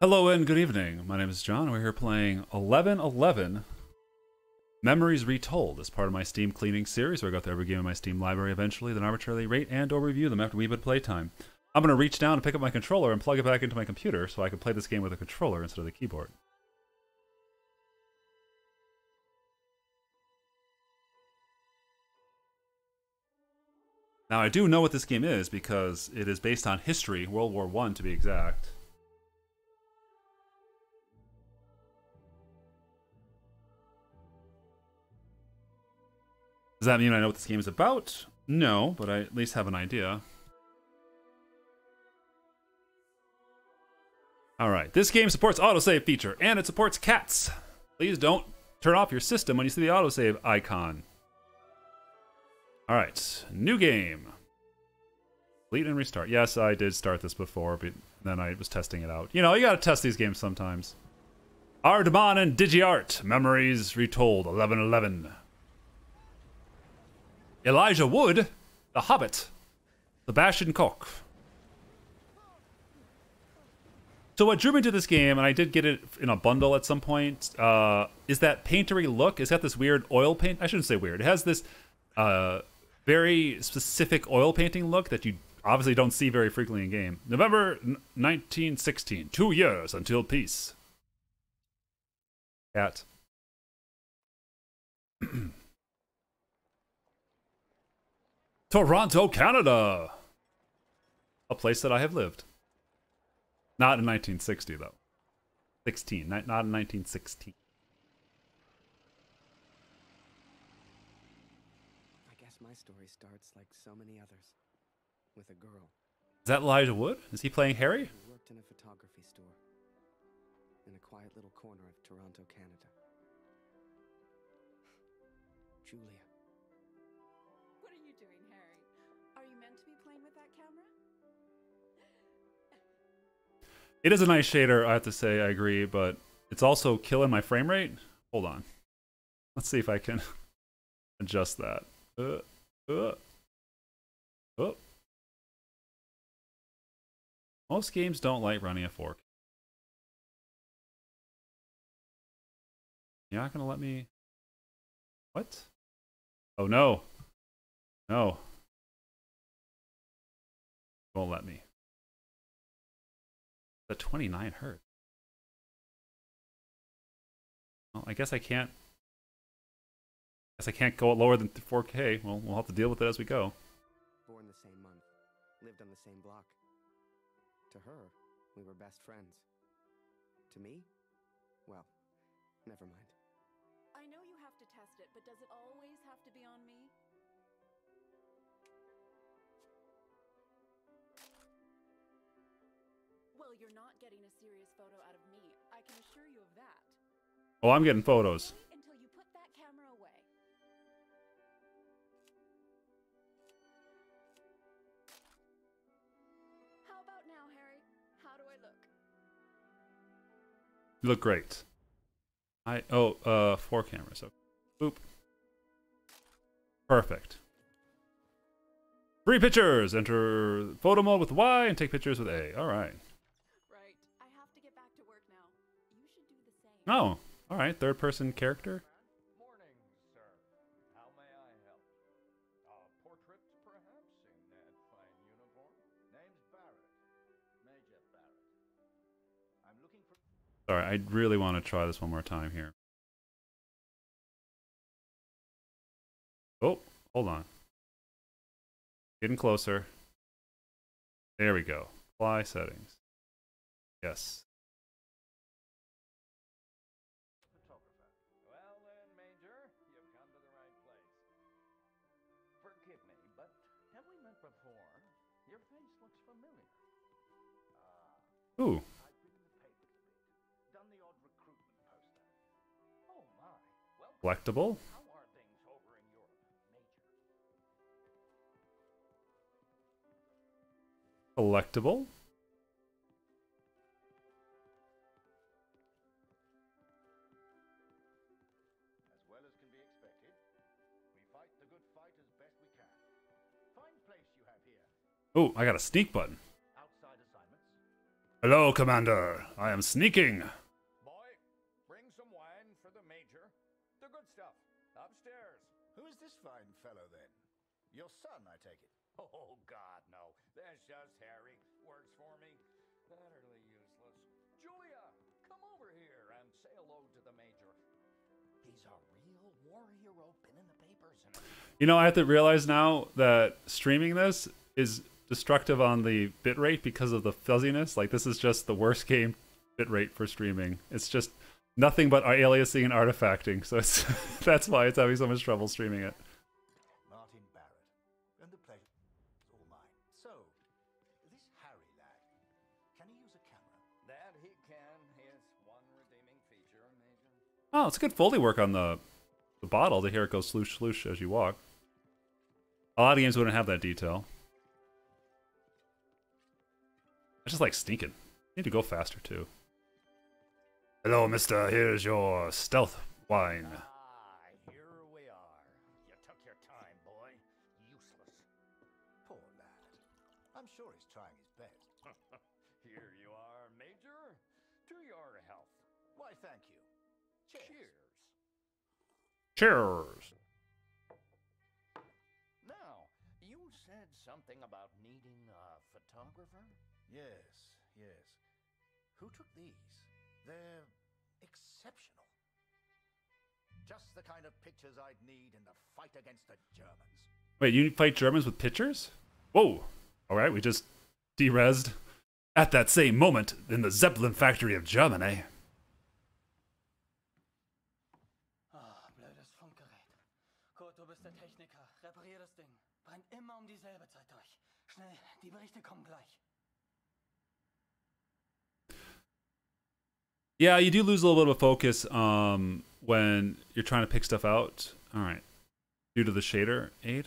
Hello and good evening. My name is John. We're here playing 1111 Memories Retold as part of my Steam cleaning series where I go through every game in my Steam library eventually, then arbitrarily rate and or review them after a wee bit of playtime. I'm going to reach down and pick up my controller and plug it back into my computer so I can play this game with a controller instead of the keyboard. Now I do know what this game is because it is based on history, World War One to be exact. Does that mean I know what this game is about? No, but I at least have an idea. Alright, this game supports autosave feature, and it supports cats. Please don't turn off your system when you see the autosave icon. Alright, new game. Delete and restart. Yes, I did start this before, but then I was testing it out. You know, you gotta test these games sometimes. Aardman and DigiArt. Memories Retold 1111. Elijah Wood, The Hobbit, Sebastian Koch. So what drew me to this game, and I did get it in a bundle at some point, uh, is that paintery look. It's got this weird oil paint. I shouldn't say weird. It has this uh, very specific oil painting look that you obviously don't see very frequently in game. November 1916. Two years until peace. Cat. Toronto, Canada. A place that I have lived. Not in 1960, though. 16, not, not in 1916. I guess my story starts like so many others, with a girl Is that Elijah Wood? Is he playing Harry? It is a nice shader, I have to say, I agree, but it's also killing my frame rate. Hold on. Let's see if I can adjust that. Uh, uh, oh. Most games don't like running a 4K. You're not going to let me. What? Oh, no. No. Won't let me. The 29 hertz. Well, I guess I can't. I guess I can't go lower than 4K. Well, we'll have to deal with it as we go. Born the same month, lived on the same block. To her, we were best friends. To me, well, never mind. I know you have to test it, but does it always have to be on me? Well, you're not getting a serious photo out of me. I can assure you of that. Oh, I'm getting photos. Until you put that camera away. How about now, Harry? How do I look? You look great. I oh uh four cameras. So, boop. Perfect. Three pictures. Enter photo mode with Y and take pictures with A. All. Right. Oh, all right. Third person character. Sorry, I really want to try this one more time here. Oh, hold on. Getting closer. There we go. Apply settings. Yes. But have we met before? Your face looks familiar. Ah, Ooh, I've been in the a bit. Done the odd recruitment poster. Oh my. Well, collectible. how are things over in Europe, Major? Collectible. Oh, I got a sneak button. Outside assignments. Hello, Commander. I am sneaking. Boy, bring some wine for the major. The good stuff. Upstairs. Who's this fine fellow then? Your son, I take it. Oh, God, no. That's just Harry. Works for me. Utterly useless. Julia, come over here and say hello to the major. He's a real war hero, been in the papers and You know, I have to realize now that streaming this is destructive on the bitrate because of the fuzziness. Like, this is just the worst game bitrate for streaming. It's just nothing but aliasing and artifacting. So it's that's why it's having so much trouble streaming it. Martin Barrett. And the pleasure is all mine. So, this Harry lad, can he use a camera? that he can. His one redeeming feature, Major. Oh, it's good Foley work on the the bottle to hear it go sloosh sloosh as you walk. A lot of games wouldn't have that detail. I just like sneaking. need to go faster too. Hello, mister. Here's your stealth wine. Ah, here we are. You took your time, boy. Useless. Poor lad. I'm sure he's trying his best. Here you are, Major. To your health. Why, thank you. Cheers. Cheers. The kind of pictures I'd need in the fight against the Germans. Wait, you fight Germans with pictures? Whoa. All right, we just derezzed at that same moment in the Zeppelin factory of Germany. Ah, blödes Funkgerät. Kurt, du bist der Techniker. Reparier das Ding. Brennt immer um dieselbe Zeit durch. Schnell, die Berichte kommen gleich. Yeah, you do lose a little bit of focus um, when you're trying to pick stuff out. All right. Due to the shader aid.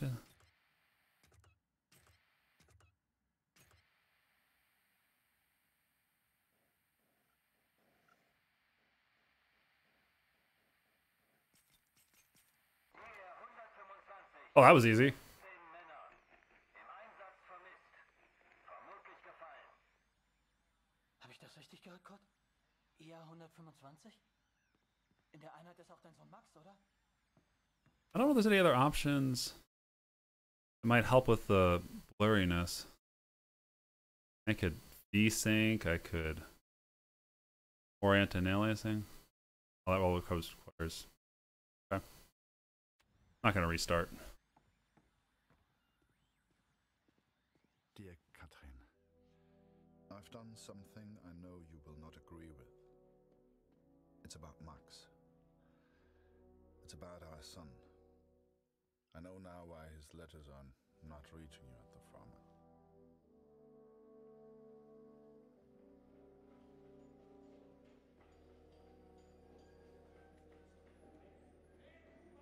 Oh, that was easy. I don't know if there's any other options that might help with the blurriness. I could desync, I could orient and aliasing. Oh, that all requires. Okay. Not gonna restart. Dear Katrin, I've done something I know you will not agree with. It's about Max. It's about our son. I know now why his letters are not reaching you at the front.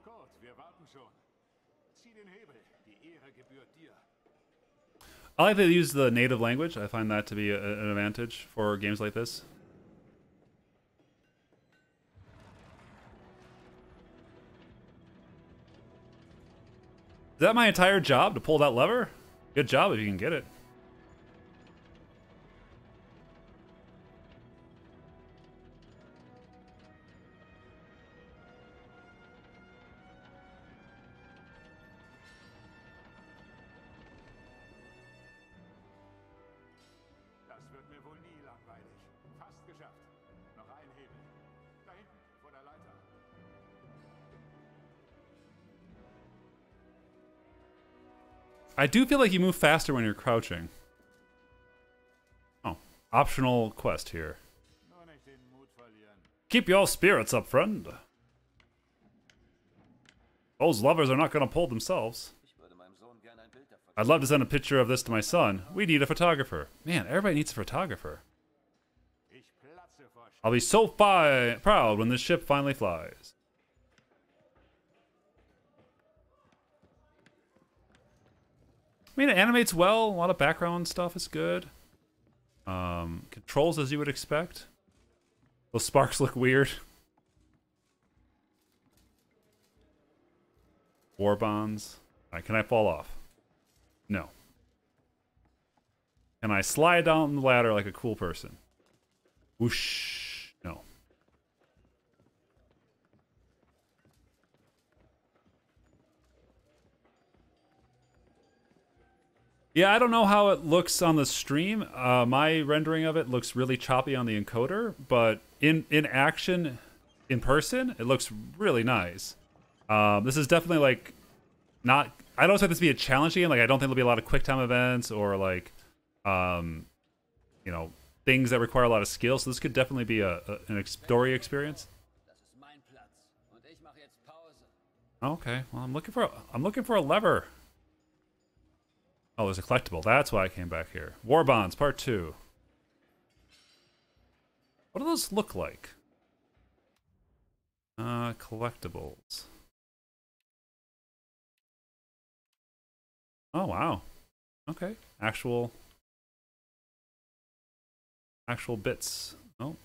Kurt, wir warten schon. Zieh den Hebel. Die Ehre gebührt dir. I like that they use the native language. I find that to be a, an advantage for games like this. That my entire job to pull that lever? Good job if you can get it. I do feel like you move faster when you're crouching. Oh, optional quest here. Keep your spirits up, friend. Those lovers are not going to pull themselves. I'd love to send a picture of this to my son. We need a photographer. Man, everybody needs a photographer. I'll be so fi- proud when this ship finally flies. I mean, it animates well. A lot of background stuff is good. Um, controls as you would expect. Those sparks look weird. War bonds. Can I fall off? No. Can I slide down the ladder like a cool person? Whoosh. No. Yeah, I don't know how it looks on the stream. Uh, my rendering of it looks really choppy on the encoder, but in in action, in person, it looks really nice. Um, this is definitely like not. I don't expect this to be a challenging game. Like I don't think there'll be a lot of quick time events or like, um, you know, things that require a lot of skill. So this could definitely be a, a an story experience. Okay, well I'm looking for a, I'm looking for a lever. Oh, there's a collectible. That's why I came back here. War Bonds Part Two. What do those look like? Uh, collectibles. Oh wow. Okay, actual. Actual bits. Oh.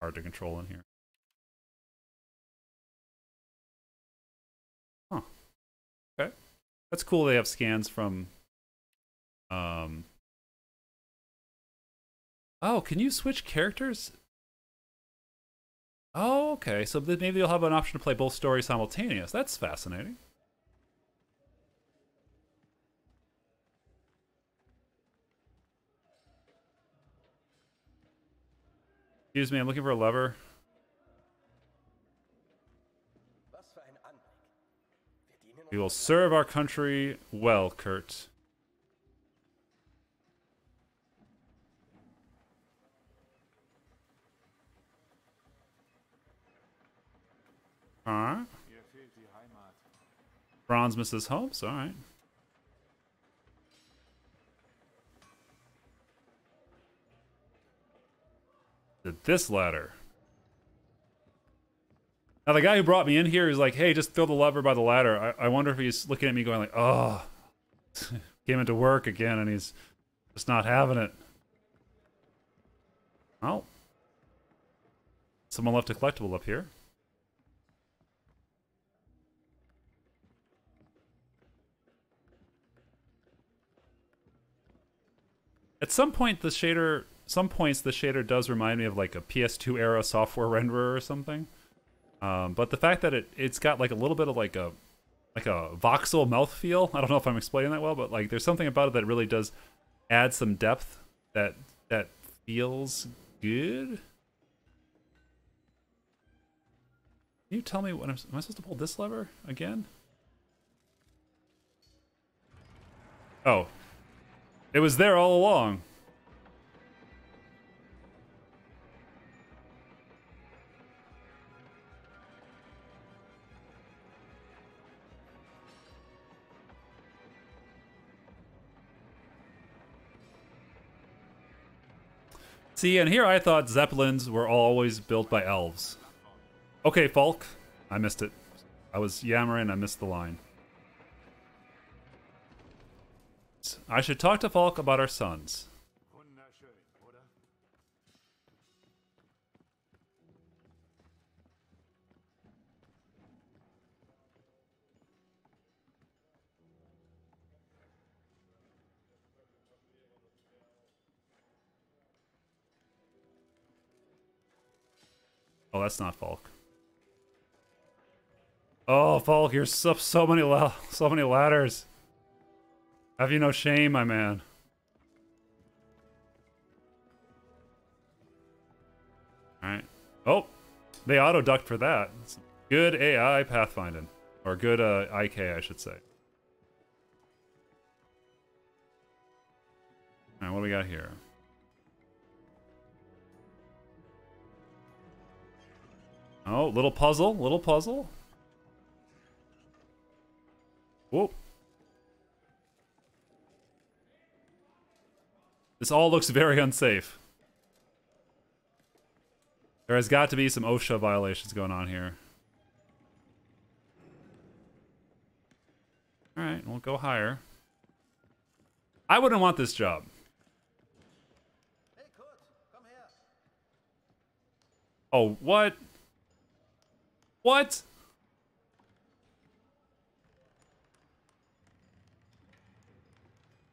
Hard to control in here. That's cool they have scans from um Oh, can you switch characters? Oh, okay. So maybe you'll have an option to play both stories simultaneous. That's fascinating. Excuse me, I'm looking for a lever. We will serve our country well, Kurt. Alright. Bronze misses hopes, alright. Did this ladder. Now the guy who brought me in here is like, "Hey, just throw the lever by the ladder." I, I wonder if he's looking at me going like, "Oh, came into work again, and he's just not having it." Well, someone left a collectible up here. At some point, the shader, some points, the shader does remind me of like a PS2 era software renderer or something. Um, but the fact that it it's got like a little bit of like a like a voxel mouthfeel. I don't know if I'm explaining that well, but like there's something about it that really does add some depth that that feels good. Can you tell me what I'm am I supposed to pull this lever again? Oh. It was there all along. See, and here I thought Zeppelins were always built by elves. Okay, Falk. I missed it. I was yammering, I missed the line. I should talk to Falk about our sons. That's not Falk. Oh, Falk, you're so, so many so many ladders. Have you no shame, my man? Alright. Oh! They auto-ducked for that. It's good AI pathfinding. Or good uh, IK, I should say. Alright, what do we got here? Oh, little puzzle, little puzzle. Whoa. This all looks very unsafe. There has got to be some OSHA violations going on here. Alright, we'll go higher. I wouldn't want this job. Hey, Kurt. Oh, what? What?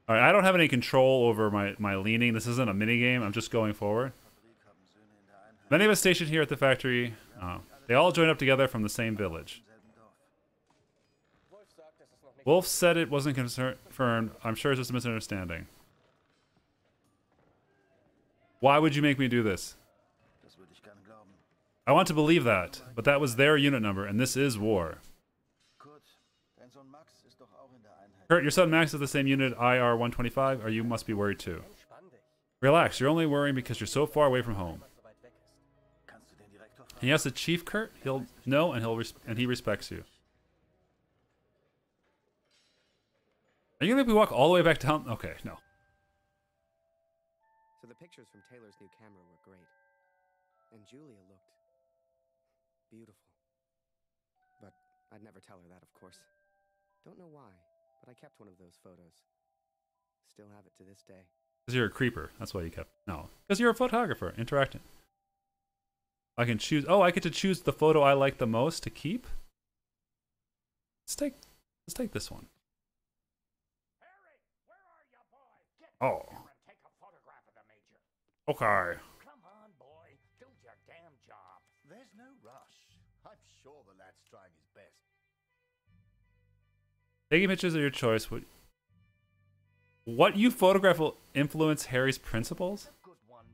All right, I don't have any control over my, my leaning. This isn't a mini game. I'm just going forward. Many of us stationed here at the factory. Oh, they all joined up together from the same village. Wolf said it wasn't confirmed. I'm sure it's just a misunderstanding. Why would you make me do this? I want to believe that, but that was their unit number, and this is war. Kurt, your son Max is the same unit IR 125, or you must be worried too. Relax, you're only worrying because you're so far away from home. And yes, the chief Kurt, he'll know and he'll and he respects you. Are you gonna make me walk all the way back down? Okay, no. So the pictures from Taylor's new camera were great. And Julia looked beautiful. But I'd never tell her that, of course. Don't know why, but I kept one of those photos. Still have it to this day. Because you're a creeper. That's why you kept. No. Because you're a photographer. Interacting. I can choose. Oh, I get to choose the photo I like the most to keep. Let's take. Let's take this one. Harry, where are you, boy? Get Oh. here Taking pictures of your choice. What? What you photograph will influence Harry's principles. One.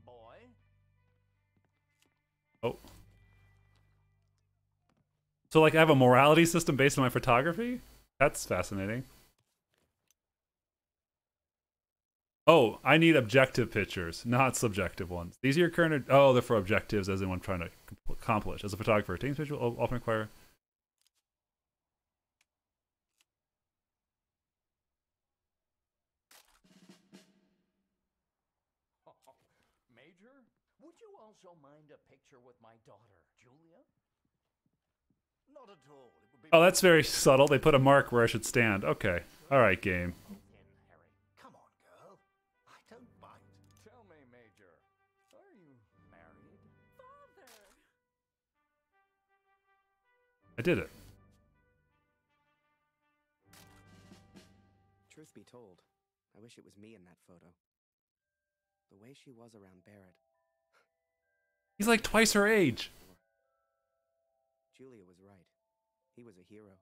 Oh. So, like, I have a morality system based on my photography? That's fascinating. Oh, I need objective pictures, not subjective ones. These are your current. Oh, they're for objectives, as in what I'm trying to accomplish. As a photographer, taking pictures will often require. Oh, that's very subtle. They put a mark where I should stand. Okay. All right, game. Come on, girl. I don't bite. Tell me, Major, are you married? Father! I did it. Truth be told, I wish it was me in that photo. The way she was around Barrett. He's like twice her age. Julia was right. He was a hero.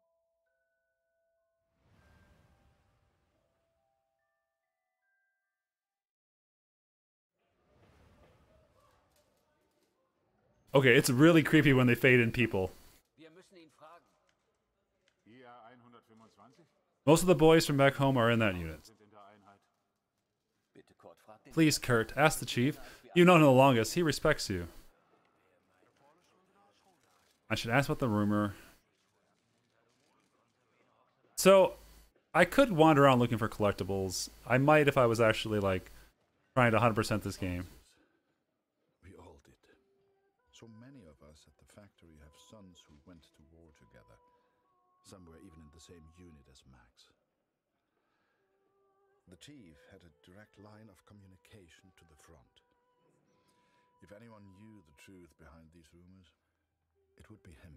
Okay, it's really creepy when they fade in people. Wir müssen ihn fragen. IA 125 Most of the boys from back home are in that unit. sind in der Einheit. Bitte, Kurt, frag den Please, Kurt, ask the chief. You know him the longest. He respects you. I should ask about the rumor. So, I could wander around looking for collectibles. I might if I was actually like trying to 100% this game. We all did. So many of us at the factory have sons who went to war together. Some were even in the same unit as Max. The chief had a direct line of communication to the front. If anyone knew the truth behind these rumors, it would be him.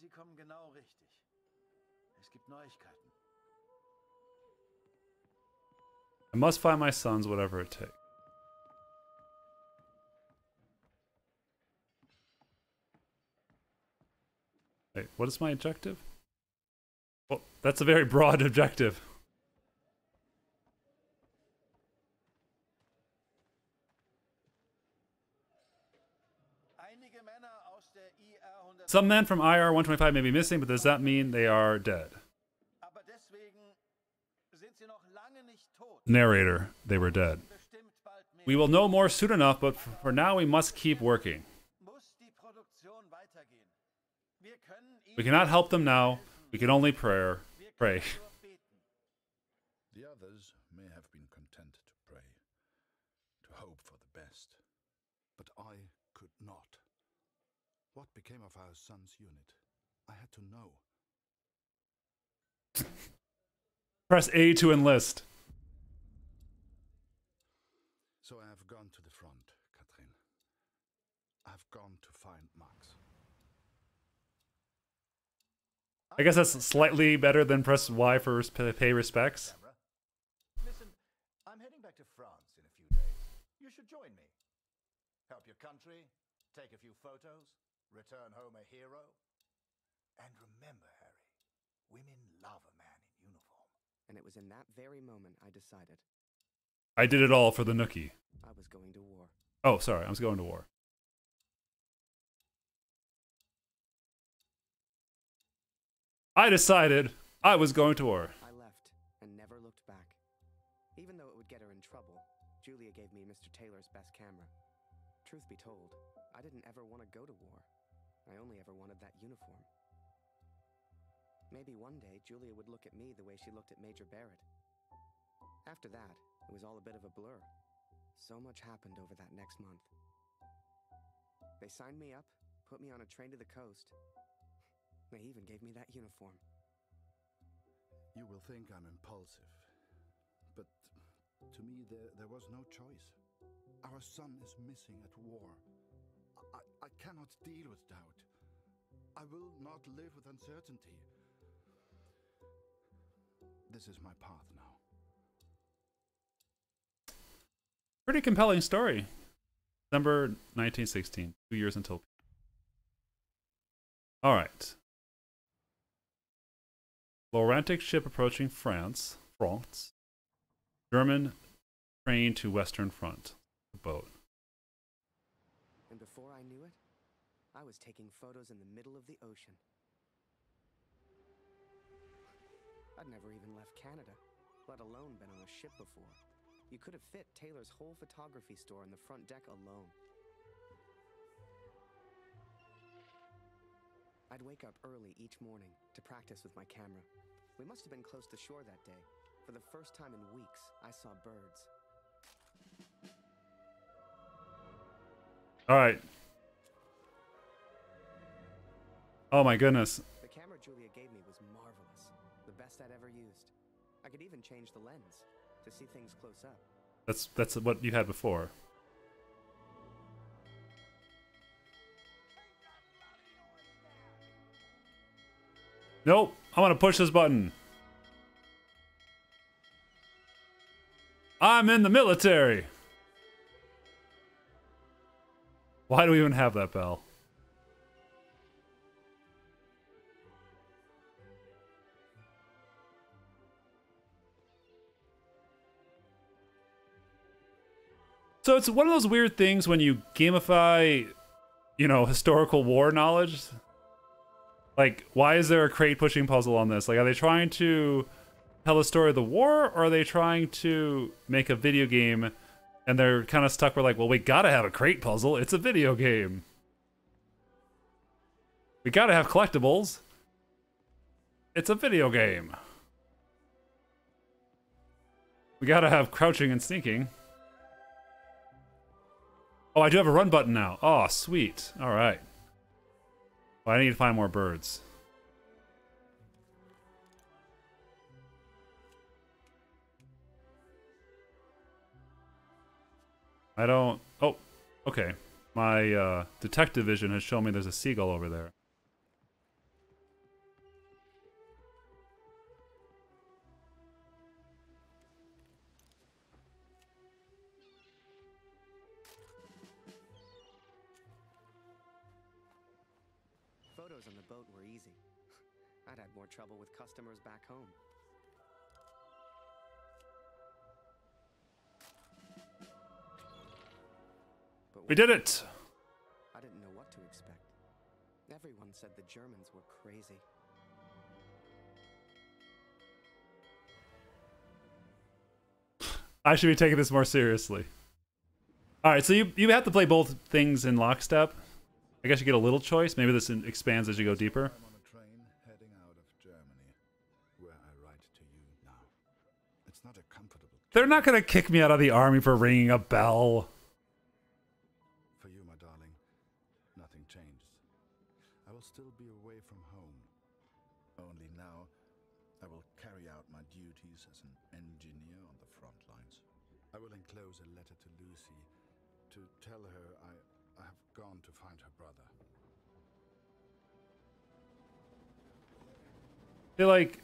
Sie kommen genau richtig. Es gibt Neuigkeiten. I must find my sons, whatever it takes. Wait, what is my objective? Well, that's a very broad objective. Some men from IR 125 may be missing, but does that mean they are dead? aber deswegen sind sie noch lange nicht tot. Narrator, they were dead. Bestimmt bald mehr. We will know more soon enough, but for now we must keep working. Muss die Produktion weitergehen. Wir können We cannot help them now. We can only prayer, pray. können nur beten. The others may have been content to pray, to hope for the best. But I could not. What became of our son's unit? I had to know. Press A to enlist. So I have gone to the front, Katrin. I've gone to find Max. I guess that's slightly better than press Y for pay respects. Listen, I'm heading back to France in a few days. You should join me. Help your country, take a few photos, return home a hero. And remember, Harry, women love a man in uniform. And it was in that very moment I decided I did it all for the Nookie. I was going to war. Oh, sorry, I was going to war. I decided I was going to war. I left and never looked back. Even though it would get her in trouble, Julia gave me Mr. Taylor's best camera. Truth be told, I didn't ever want to go to war. I only ever wanted that uniform. Maybe one day Julia would look at me the way she looked at Major Barrett. After that, it was all a bit of a blur. So much happened over that next month. They signed me up, put me on a train to the coast. They even gave me that uniform. You will think I'm impulsive, but to me there, there was no choice. Our son is missing at war. I, I cannot deal with doubt. I will not live with uncertainty. This is my path now. Pretty compelling story. December 1916, two years until. All right. Laurentic ship approaching France. France. German train to Western Front. Boat. And before I knew it, I was taking photos in the middle of the ocean. I'd never even left Canada, let alone been on a ship before. You could have fit Taylor's whole photography store on the front deck alone. I'd wake up early each morning to practice with my camera. We must have been close to shore that day. For the first time in weeks, I saw birds. All right. Oh my goodness. The camera Julia gave me was marvelous. The best I'd ever used. I could even change the lens to see things close up. That's that's what you had before. Nope. I want to push this button. I'm in the military. Why do we even have that bell? So it's one of those weird things when you gamify, you know, historical war knowledge. Like, why is there a crate pushing puzzle on this? Like, are they trying to tell the story of the war, or are they trying to make a video game and they're kind of stuck with, like, well, we gotta have a crate puzzle. It's a video game. We gotta have collectibles. It's a video game. We gotta have crouching and sneaking. Oh, I do have a run button now. Oh, sweet. All right. Well, I need to find more birds. I don't... Oh, okay. My uh, detective vision has shown me there's a seagull over there. We did it! I didn't know what to expect. Everyone said the Germans were crazy. I should be taking this more seriously. All right, so you you have to play both things in lockstep. I guess you get a little choice. Maybe this expands as you go deeper. I'm on a train heading out of Germany, where I write to you now. It's not a comfortable They're not gonna kick me out of the army for ringing a bell. They like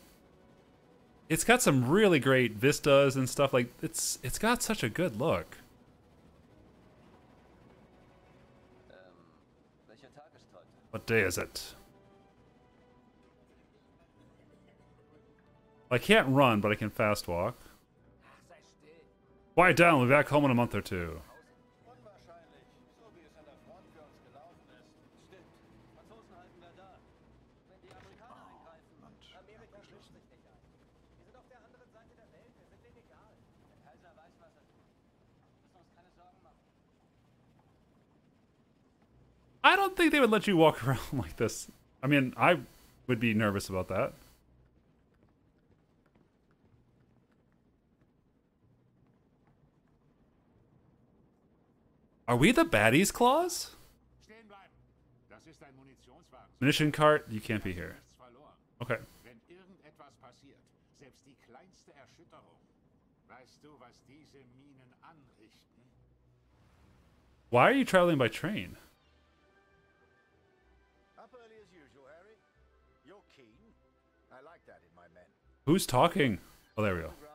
it's got some really great vistas and stuff like it's it's got such a good look. What day is it? I can't run, but I can fast walk. Quiet down, we'll be back home in a month or two. I don't think they would let you walk around like this. I mean, I would be nervous about that. Are we the baddies, Claus? Stehen bleiben. Das ist ein Munitionswagen. Munition cart, you can't be here. Okay. Wenn irgendetwas passiert, selbst die kleinste Erschütterung, weißt du, was diese Minen anrichten? Why are you traveling by train? Who's talking? Oh, there we go. Or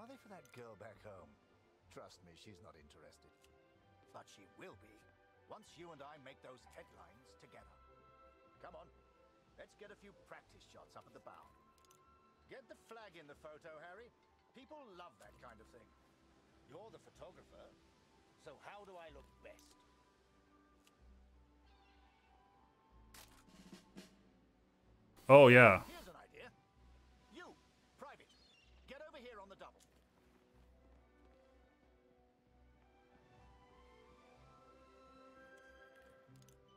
are they for that girl back home? Trust me, she's not interested. But she will be once you and I make those headlines together. Come on, let's get a few practice shots up at the bow. Get the flag in the photo, Harry. People love that kind of thing. You're the photographer, so how do I look best? Oh, yeah. Here's an idea. You, Private, get over here on the double.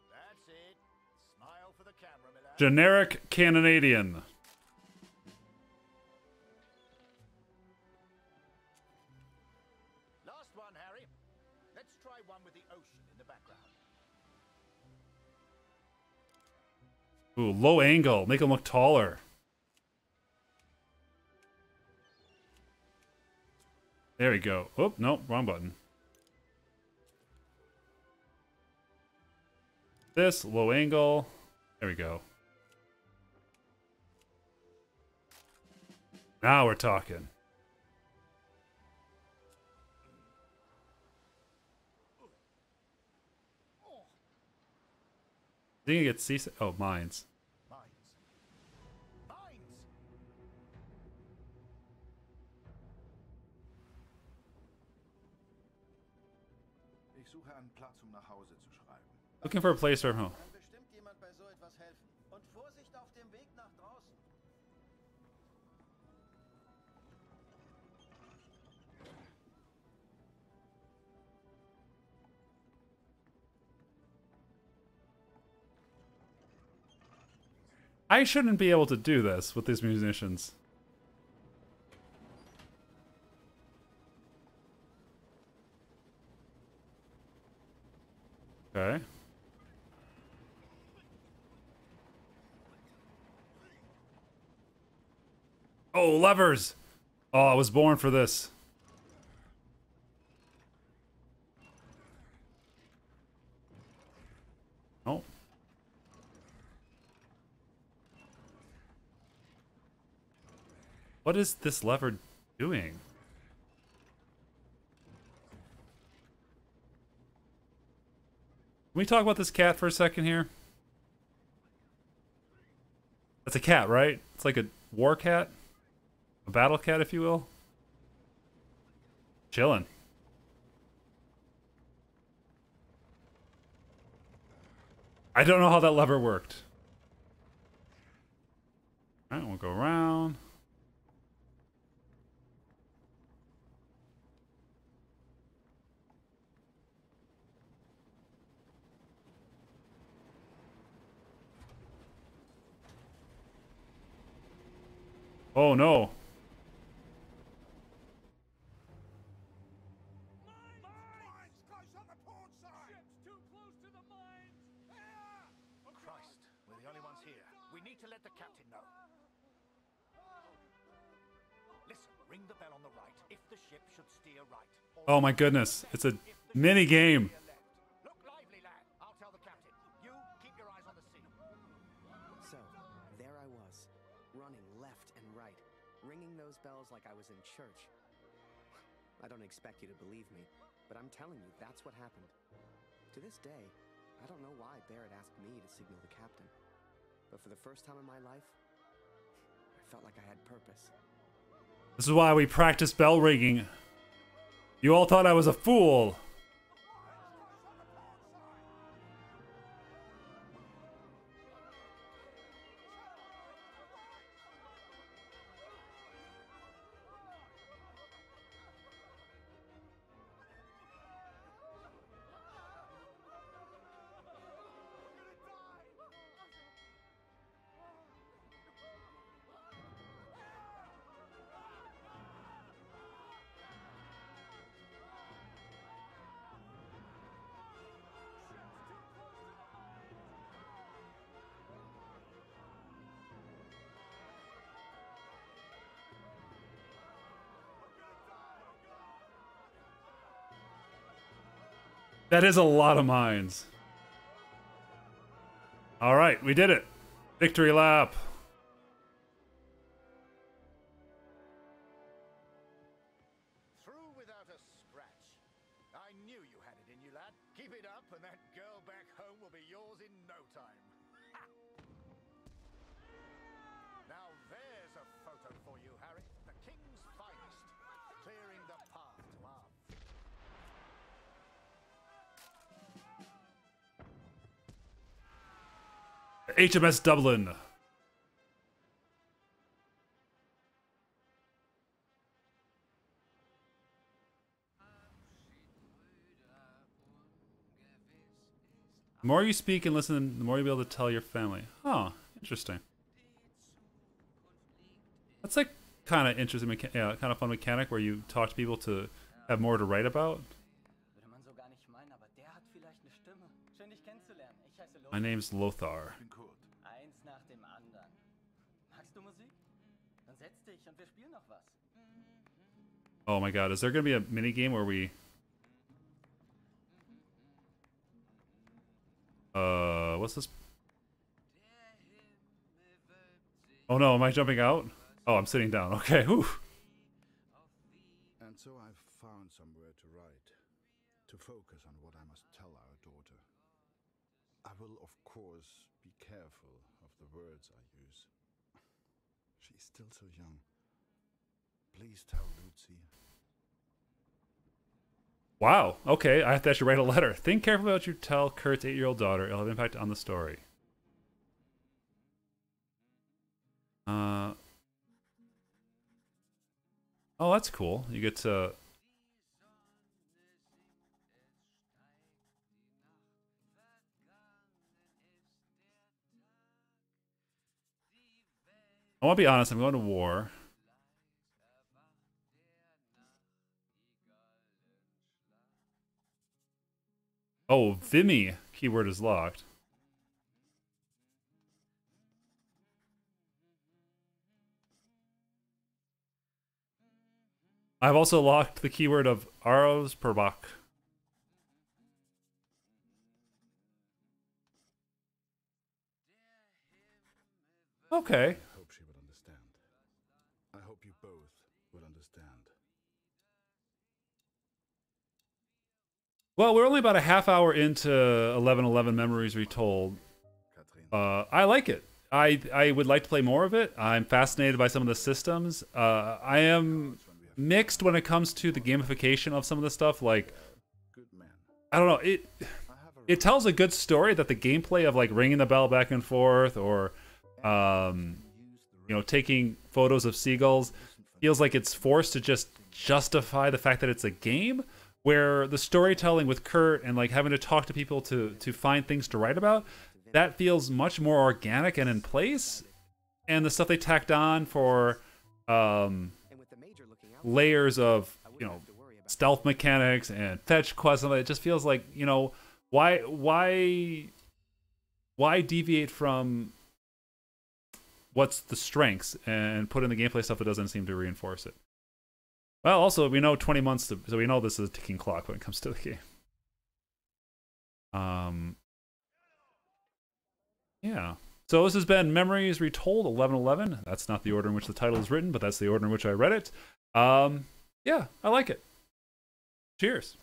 That's it. Smile for the camera. Generic Canadian. Ooh, low angle. Make him look taller. There we go. Oh, no, wrong button. This, low angle. There we go. Now we're talking. I think it gets seasick. Oh, mines. Mines. Mines! Ich suche einen Platz, um nach Hause zu schreiben. Looking for a place from home. I shouldn't be able to do this with these musicians. Okay. Oh, levers! Oh, I was born for this. Oh. What is this lever doing? Can we talk about this cat for a second here? That's a cat, right? It's like a war cat? A battle cat, if you will? Chilling. I don't know how that lever worked. Alright, we'll go around. Oh no. Christ, we're the only ones here. We need to let the captain know. Listen, ring the bell on the right if the ship should steer right. Or Oh my goodness. It's a mini game. Church. I don't expect you to believe me, but I'm telling you, that's what happened. To this day, I don't know why Barrett asked me to signal the captain. But for the first time in my life, I felt like I had purpose. This is why we practice bell ringing. You all thought I was a fool. That is a lot of mines. All right, we did it. Victory lap. HMS Dublin. The more you speak and listen, the more you'll be able to tell your family. Huh, interesting. That's like kind of interesting, yeah, kind of fun mechanic where you talk to people to have more to write about. Würde man so Oh my god, is there gonna be a mini game where we Uh what's this? Oh no, am I jumping out? Oh, I'm sitting down. Okay, whew. And so I've found somewhere to write, to focus on what I must tell our daughter. I will, of course, be careful of the words I use. She's still so young. Please tell. Wow. Okay, I have to actually write a letter. Think carefully about what you tell Kurt's eight-year-old daughter. It'll have an impact on the story. Uh. Oh, that's cool. You get to. I want to be honest. I'm going to war. Oh, Vimy keyword is locked. I've also locked the keyword of Aros per buck. Okay. I hope she will understand. I hope you both will understand. Well, we're only about a half hour into 1111 Memories Retold. Uh, I like it. I I would like to play more of it. I'm fascinated by some of the systems. Uh, I am mixed when it comes to the gamification of some of the stuff. Like I don't know it. It tells a good story that the gameplay of like ringing the bell back and forth or, um, you know, taking photos of seagulls feels like it's forced to just justify the fact that it's a game. Where the storytelling with Kurt and like having to talk to people to to find things to write about, that feels much more organic and in place. And the stuff they tacked on for um, layers of you know stealth mechanics and fetch quests and it just feels like you know why why why deviate from what's the strengths and put in the gameplay stuff that doesn't seem to reinforce it well also we know 20 months to, so we know this is a ticking clock when it comes to the game um yeah So this has been Memories Retold 1111. That's not the order in which the title is written, but that's the order in which I read it. Um, yeah, I like it. Cheers.